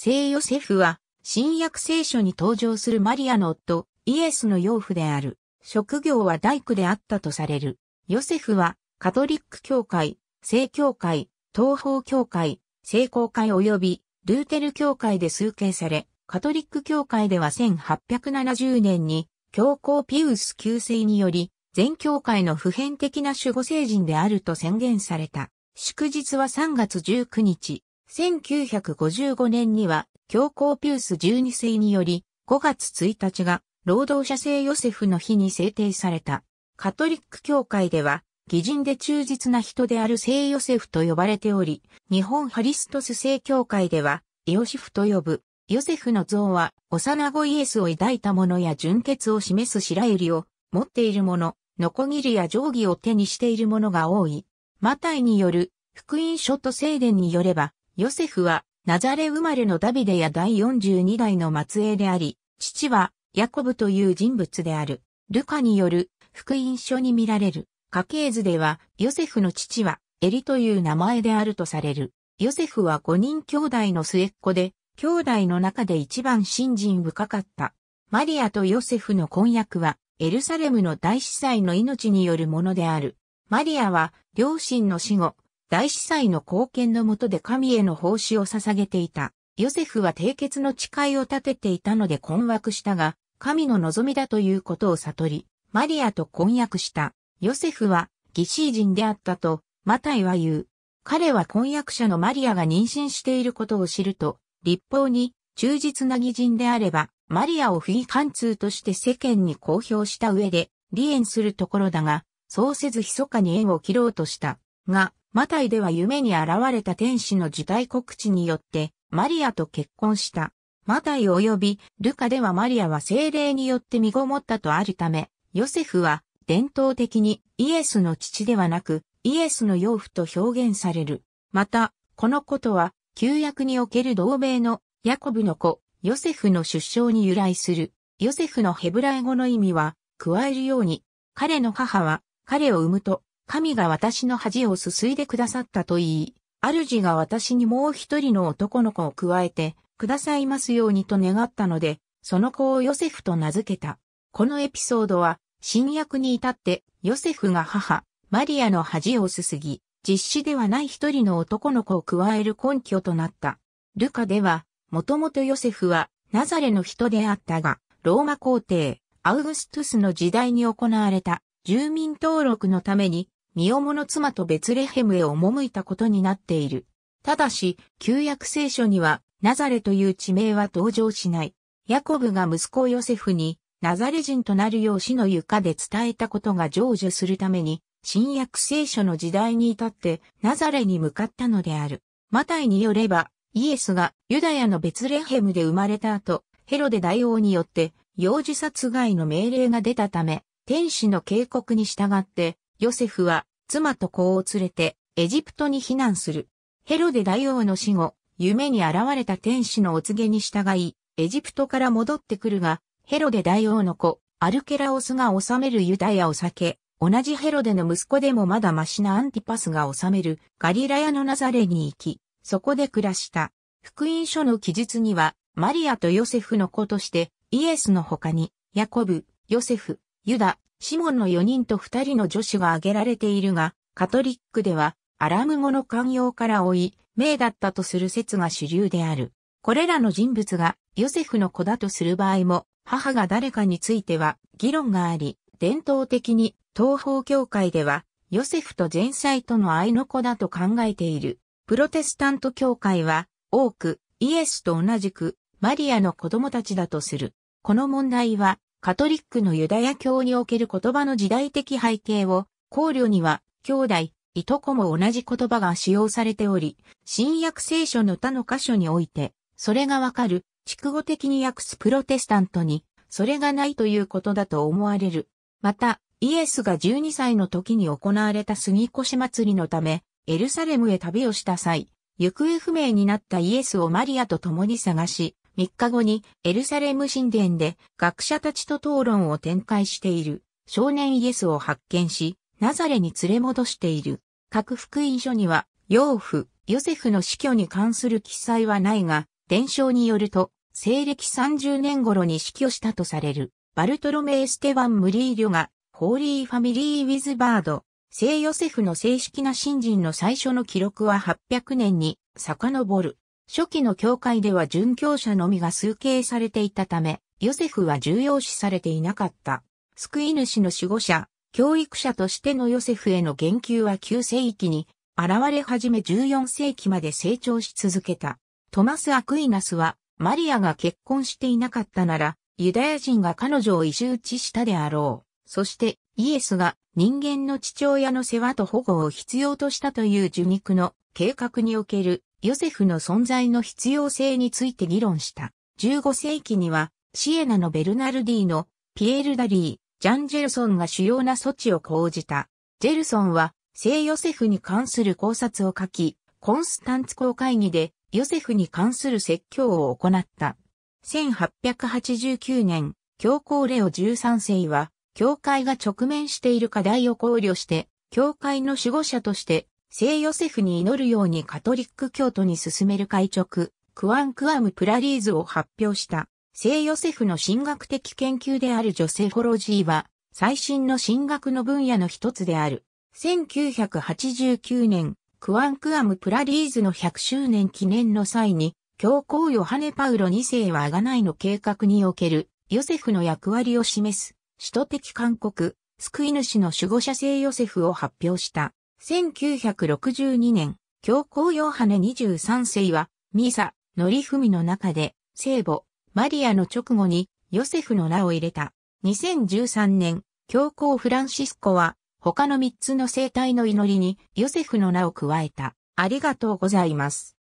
聖ヨセフは、新約聖書に登場するマリアの夫、イエスの養父である。職業は大工であったとされる。ヨセフは、カトリック教会、聖教会、東方教会、聖公会及び、ルーテル教会で崇敬され、カトリック教会では1870年に、教皇ピウス9世により、全教会の普遍的な守護聖人であると宣言された。祝日は3月19日。1955年には、教皇ピウス12世により、5月1日が、労働者聖ヨセフの日に制定された。カトリック教会では、義人で忠実な人である聖ヨセフと呼ばれており、日本ハリストス聖教会では、イオシフと呼ぶ。ヨセフの像は、幼子イエスを抱いた者や純血を示す白百合を持っている者、ノコギリや定規を手にしている者が多い。マタイによる福音書と聖殿によれば、ヨセフはナザレ生まれのダビデや第42代の末裔であり、父はヤコブという人物である。ルカによる福音書に見られる家系図ではヨセフの父はエリという名前であるとされる。ヨセフは5人兄弟の末っ子で、兄弟の中で一番信心深かった。マリアとヨセフの婚約はエルサレムの大司祭の命によるものである。マリアは両親の死後、大司祭の貢献のもとで神への奉仕を捧げていた。ヨセフは締結の誓いを立てていたので困惑したが、神の望みだということを悟り、マリアと婚約した。ヨセフは、義シー人であったと、マタイは言う。彼は婚約者のマリアが妊娠していることを知ると、立法に忠実な義人であれば、マリアをフィー貫通として世間に公表した上で、離縁するところだが、そうせず密かに縁を切ろうとした。が、マタイでは夢に現れた天使の受胎告知によって、マリアと結婚した。マタイ及びルカではマリアは精霊によって身ごもったとあるため、ヨセフは伝統的にイエスの父ではなく、イエスの養父と表現される。また、このことは、旧約における同盟のヤコブの子、ヨセフの出生に由来する。ヨセフのヘブライ語の意味は、加えるように、彼の母は、彼を産むと、神が私の恥をすすいでくださったと言い、主が私にもう一人の男の子を加えて、くださいますようにと願ったので、その子をヨセフと名付けた。このエピソードは、新約に至って、ヨセフが母、マリアの恥をすすぎ、実子ではない一人の男の子を加える根拠となった。ルカでは、もともとヨセフはナザレの人であったが、ローマ皇帝、アウグストゥスの時代に行われた住民登録のために、身重の妻とベツレヘムへ赴いたことになっている。ただし、旧約聖書には、ナザレという地名は登場しない。ヤコブが息子ヨセフに、ナザレ人となるよう死の床で伝えたことが成就するために、新約聖書の時代に至ってナザレに向かったのである。マタイによれば、イエスがユダヤのベツレヘムで生まれた後、ヘロデ大王によって幼児殺害の命令が出たため、天使の警告に従って、ヨセフは妻と子を連れてエジプトに避難する。ヘロデ大王の死後、夢に現れた天使のお告げに従い、エジプトから戻ってくるが、ヘロデ大王の子、アルケラオスが治めるユダヤを避け、同じヘロデの息子でもまだマシなアンティパスが治めるガリラヤのナザレに行き、そこで暮らした。福音書の記述には、マリアとヨセフの子として、イエスの他に、ヤコブ、ヨセフ、ユダ、シモンの4人と2人の女子が挙げられているが、カトリックでは、アラム語の慣用から追い、名だったとする説が主流である。これらの人物がヨセフの子だとする場合も、母が誰かについては議論があり、伝統的に東方教会では、ヨセフと前妻との愛の子だと考えている。プロテスタント教会は多くイエスと同じくマリアの子供たちだとする。この問題はカトリックのユダヤ教における言葉の時代的背景を考慮には兄弟、いとこも同じ言葉が使用されており、新約聖書の他の箇所において、それがわかる、筑語的に訳すプロテスタントに、それがないということだと思われる。また、イエスが12歳の時に行われた杉越祭りのため、エルサレムへ旅をした際、行方不明になったイエスをマリアと共に探し、3日後にエルサレム神殿で学者たちと討論を展開している少年イエスを発見し、ナザレに連れ戻している。各福音書には、養父、ヨセフの死去に関する記載はないが、伝承によると、西暦30年頃に死去したとされる、バルトロメイ・ステバン・ムリーリョが、ホーリー・ファミリー・ウィズ・バード、聖ヨセフの正式な信心の最初の記録は800年に遡る。初期の教会では殉教者のみが数形されていたため、ヨセフは重要視されていなかった。救い主の守護者、教育者としてのヨセフへの言及は9世紀に現れ始め14世紀まで成長し続けた。トマス・アクイナスは、マリアが結婚していなかったなら、ユダヤ人が彼女を異種打ちしたであろう。そしてイエスが人間の父親の世話と保護を必要としたという受肉の計画におけるヨセフの存在の必要性について議論した。15世紀にはシエナのベルナルディーノ、ピエール・ダリー、ジャン・ジェルソンが主要な措置を講じた。ジェルソンは聖ヨセフに関する考察を書き、コンスタンツ公会議でヨセフに関する説教を行った。1889年、教皇レオ13世は教会が直面している課題を考慮して、教会の守護者として、聖ヨセフに祈るようにカトリック教徒に進める会直、クワンクアムプラリーズを発表した。聖ヨセフの神学的研究であるジョセフォロジーは、最新の神学の分野の一つである。1989年、クワンクアムプラリーズの100周年記念の際に、教皇ヨハネパウロ2世は贖いの計画におけるヨセフの役割を示す首都的勧告、救い主の守護者聖ヨセフを発表した。1962年、教皇ヨハネ23世は、ミーサ、ノリフミの中で、聖母、マリアの直後に、ヨセフの名を入れた。2013年、教皇フランシスコは、他の3つの生体の祈りに、ヨセフの名を加えた。ありがとうございます。